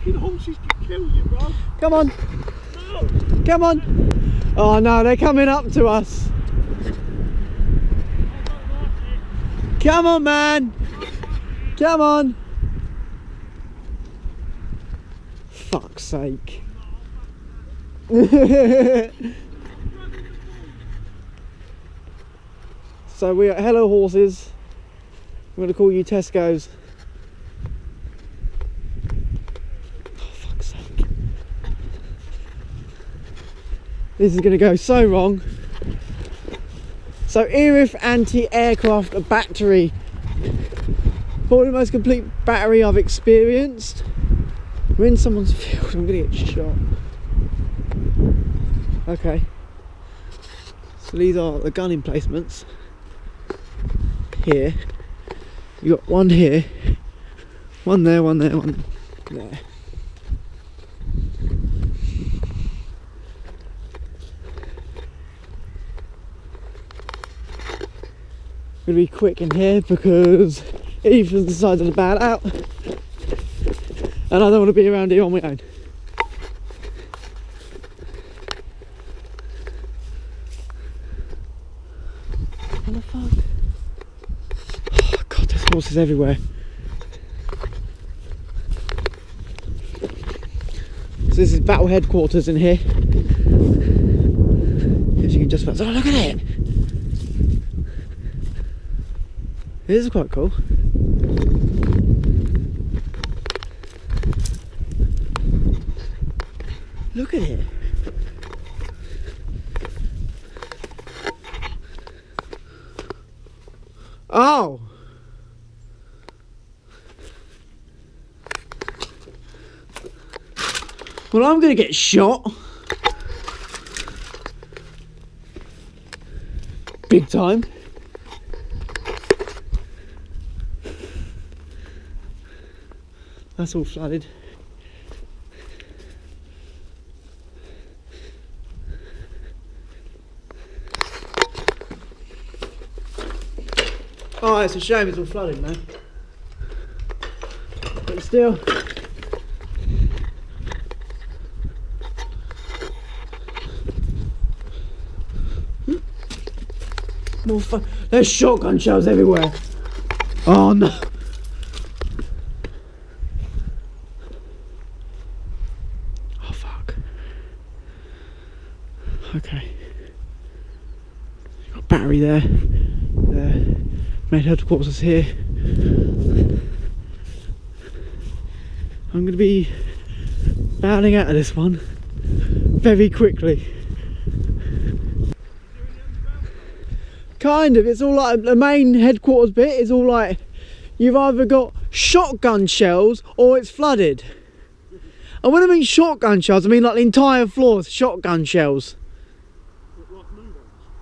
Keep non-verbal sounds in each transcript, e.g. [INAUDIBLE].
fucking horses can kill you, bro. Come on. No. Come on. Oh no, they're coming up to us. Come on, man. Come on. Fuck's sake. [LAUGHS] so we are hello horses. I'm gonna call you Tesco's. Oh fuck's sake. This is gonna go so wrong. So Erith anti-aircraft battery. Probably the most complete battery I've experienced. We're in someone's [LAUGHS] field, I'm gonna get shot. Okay. So these are the gun emplacements. Here. You got one here, one there, one there, one there. Gonna be quick in here because Ethan's decided to bail out, and I don't want to be around here on my own. What the fuck? Oh god, there's horses everywhere. So this is battle headquarters in here. If you can just oh look at it! This is quite cool. Look at it. Oh! Well, I'm gonna get shot. Big time. That's all flooded. Oh, it's a shame it's all flooded now. But still. More fun. There's shotgun shells everywhere. Oh no. Oh fuck. Okay. Got battery there. There. Main headquarters here. I'm going to be bowing out of this one very quickly. Kind of. It's all like the main headquarters bit is all like you've either got shotgun shells or it's flooded. And when I mean shotgun shells, I mean like the entire floor is shotgun shells.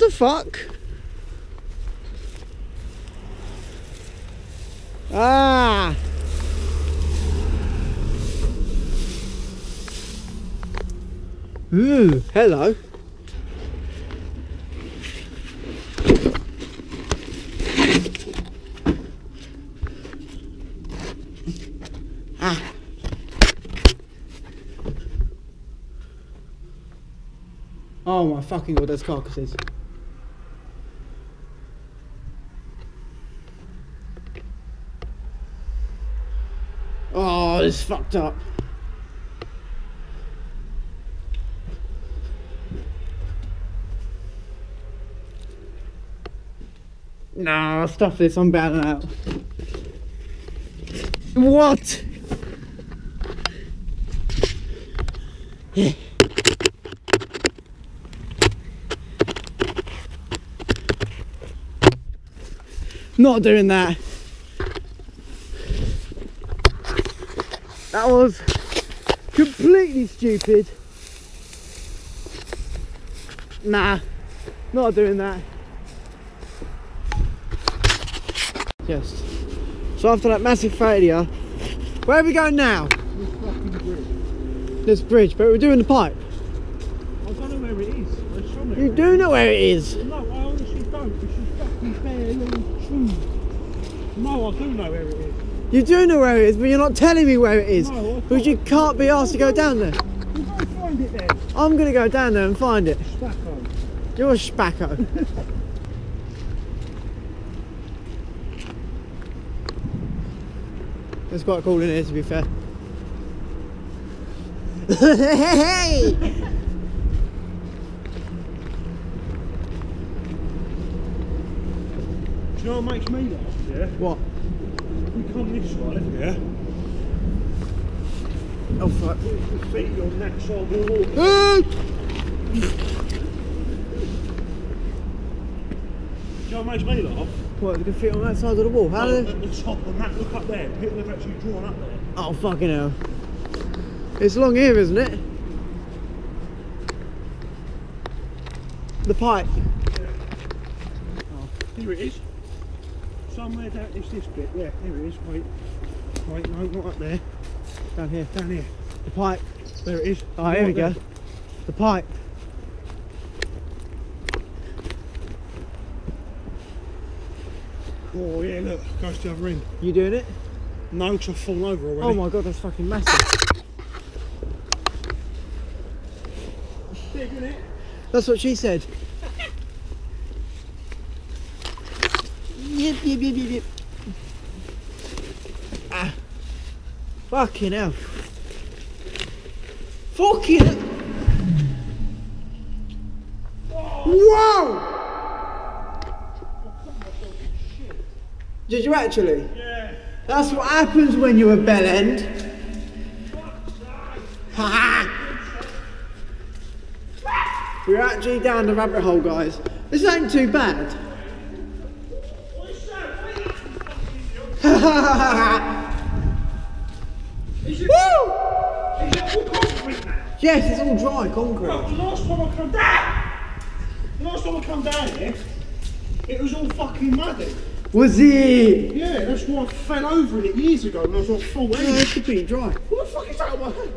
the fuck? Ah! Ooh, hello. Ah. Oh my fucking god, there's carcasses. Oh, it's fucked up. No, stuff this, I'm bowing out. What? Not doing that. Was completely stupid. Nah, not doing that. Yes. So after that massive failure, where are we going now? This fucking bridge. This bridge, but we're doing the pipe. I don't know where it is. You do know where it is. No, I honestly don't. It's just fucking bare little tube. No, I do know where it is. You do know where it is, but you're not telling me where it is. No, Because you can't be asked to go down there. Find it then. I'm going to go down there and find it. Stacko. You're a spacko. [LAUGHS] it's quite cool in here to be fair. hey! [LAUGHS] Do you know what makes me laugh? Yeah. What? This. Yeah. Oh fuck. Your feet of the wall. Ah! Do you know what makes me laugh? What, can fit on that side of the wall? How Oh, at the top on that, look up there. People have actually drawn up there. Oh fucking hell. It's long here, isn't it? The pipe. Here it is. Somewhere down, it's this bit, yeah, here it is, wait. Wait, no, not up there, Down here. down here. The pipe. There it is. Oh, here we go. The pipe. Oh yeah, look, goes to the other end. You doing it? No, because I've fallen over already. Oh my god, that's fucking massive. Big, isn't it? That's what she said. Yip, yip, yip, yip, yip. Ah. Fucking hell. Fucking hell. Whoa! Did you actually? Yeah. That's what happens when you're a bell end. Ha We're actually down the rabbit hole, guys. This ain't too bad. Is it, Woo! is it all concrete now? Yes, it's all dry Well, concrete. the last time I come down, the last time I come down here, it was all fucking muddy. Was it? Yeah, that's why I fell over in it years ago when I was on like 14. Yeah, it's completely dry. What the fuck is that on my head?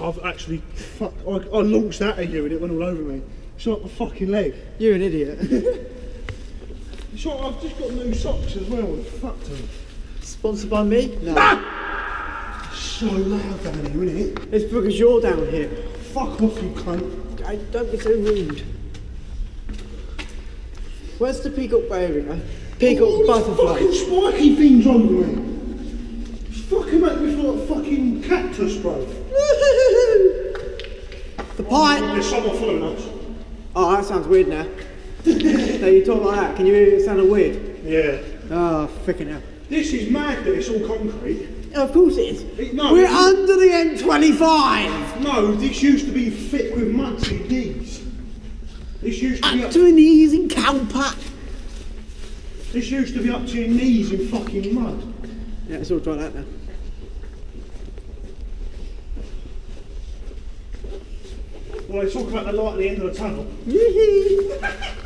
I've actually, fuck, I, I launched that at you and it went all over me. It's like my fucking leg. You're an idiot. [LAUGHS] Like I've just got new socks as well fucked them. Sponsored by me? No. Ah! So loud down here, isn't it? It's because you're down here. Fuck off, you cunt. I, don't be so rude. Where's the peacock bay? Here we go. Peacock these butterfly. fucking spiky things on me. It's fucking make me feel like a fucking cactus, bro. the pipe. There's someone following us. Oh, that sounds weird now. [LAUGHS] no, you talk like that. Can you hear it sounding weird? Yeah. Ah, oh, freaking hell. This is mad that it's all concrete. Of course it is. It- no, We're it- under the M25. No, this used to be thick with mud to your knees. This used to be Up up, to the knees in Calpat. this used to be up to your knees in fucking mud. Yeah, it's all dry out now. Well, they talk about the light at the end of the tunnel. [LAUGHS]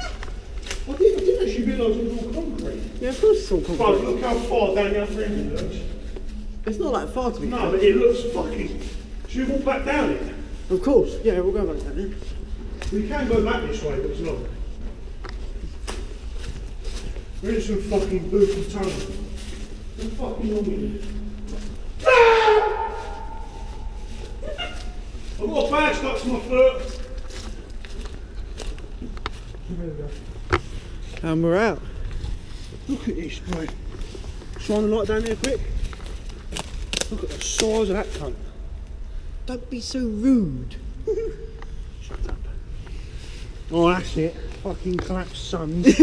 Yee-hee. I didn't, I didn't actually realise it was all concrete. yeah, of course it's all But concrete. look how far down the other end it looks. It's not that far to be No, fair. but it looks fucking. Should we walk back down it? Of course. Yeah, we'll go back down there. We can go back this way, but it's not. We're in some fucking booty tunnel. What the fucking wrong with you? Ah! I've got a bag stuck to my foot. There we go. And we're out. Look at this, bro. Shine the light down there quick. Look at the size of that cunt. Don't be so rude. Shut [LAUGHS] up. Oh, that's it. Fucking collapsed sons. [LAUGHS]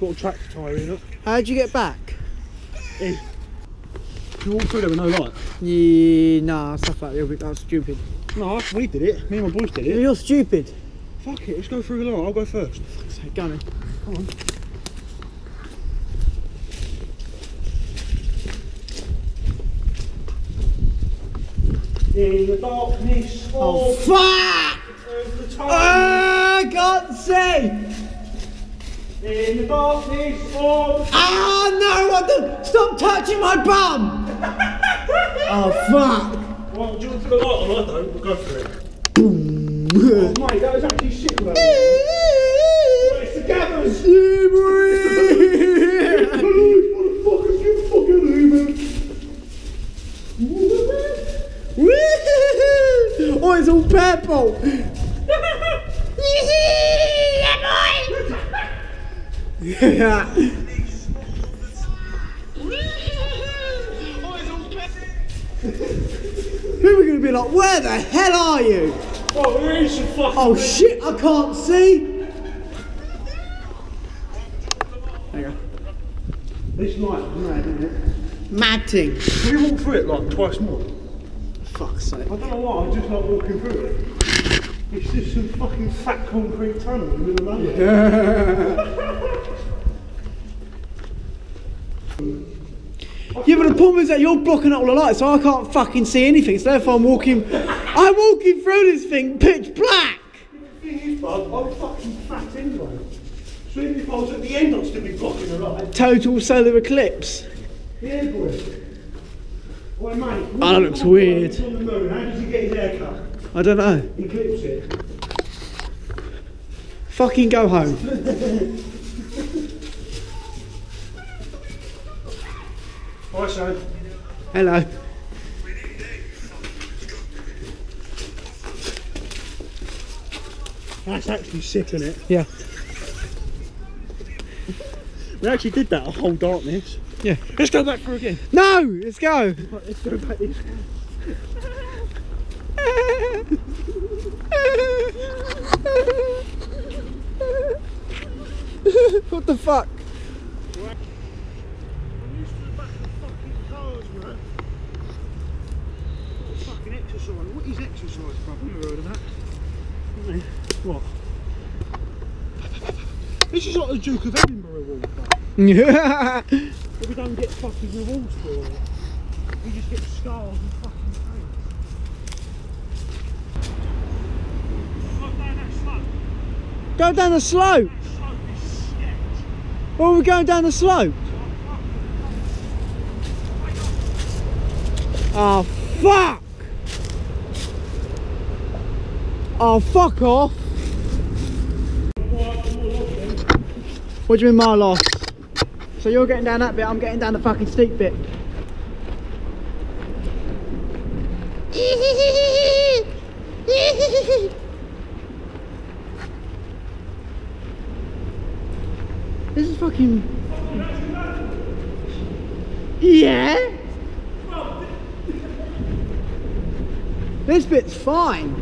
got a tractor tyre in it. How'd you get back? Eh. You walk through there with no light? Yeah, nah, stuff like that. That's stupid. No, we did it. Me and my boys did it. You're stupid. Fuck it, let's go through the line. I'll go first. For fuck's sake, Come on. In the darkness Oh, fuck! Oh, God's sake! In the darkness. Ah, no! What the... Stop touching my bum! [LAUGHS] oh, fuck! Well, do you want to go on? I don't. We'll go for it. Boom oh, mate, that was actually shit. Though. it's the gathers. Motherfuckers, you fucking human. oh, it's all purple! [LAUGHS] yeah. People are going to be like, where the hell are you? Oh, there is some fucking. Oh shit, I can't see! This night, mad, isn't it? Mad thing. Can we walk through it like twice more? Fuck's sake. I don't know why, I'm just like walking through it. It's just some fucking fat concrete tunnel in the middle of nowhere. [LAUGHS] [LAUGHS] Yeah, but the problem is that you're blocking out all the lights, so I can't fucking see anything. So therefore, I'm walking. I'm walking through this thing pitch black. The thing is, bud, I'm fucking fat anyway. So even if I was at the end, I'd still be blocking the light. Total solar eclipse. Yeah, boy. Well, mate. Oh, that looks weird. On the moon, how does he get his hair cut? I don't know. He clips it. Fucking go home. [LAUGHS] Hi, son. Hello. That's actually sick, isn't it? Yeah. We actually did that, a whole darkness. Yeah. Let's go back through again. No, let's go. Right, let's go back this [LAUGHS] what the fuck? I'm used to the back of fucking cars, man. Fucking exercise. What is exercise, bro? I've never heard of that. What? This is like the Duke of Edinburgh wall. Yeah. But we don't get fucking rewards for it. We just get scars and fucking pain. Down. Go down the slope. That slope is sketch. Where are we going down the slope? Oh, fuck! Oh, Oh, fuck off! What do you mean, my loss? So you're getting down that bit, I'm getting down the fucking steep bit. This is fucking. Yeah? This bit's fine.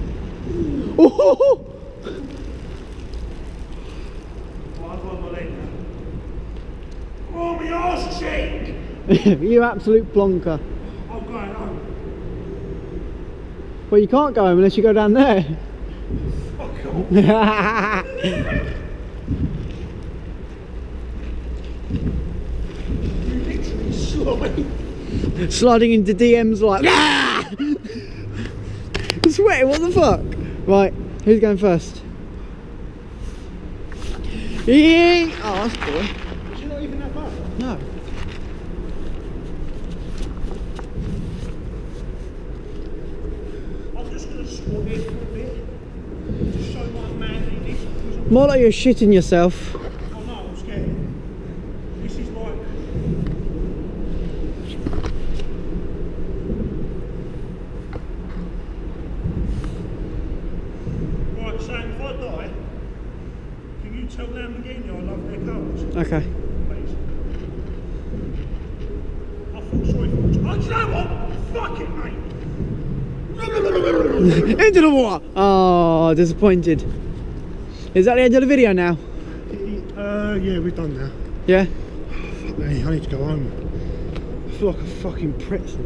oh, Oh, my leg now. Oh, my arse cheek! you absolute plonker. I'm going home. Well, you can't go home unless you go down there. Fuck off. You literally slide. Sliding into DMs like. [LAUGHS] "Ah!" Sweating, what the fuck? Right, who's going first? Yee! Oh, that's boring. Is it not even that bad? No. I'm just going to squat here for a bit. Just show my More like you're shitting yourself. Oh no, I'm scared. This is like. Right, Sam, if I die, can you tell Lamborghini I love their cars, Okay. please? I feel sorry for them. Oh, do you know what? Fuck it, mate. Into the water! Oh, disappointed. Is that the end of the video now? Uh, yeah, we're done now. Yeah? [SIGHS] Fuck me, I need to go home. I feel like a fucking pretzel.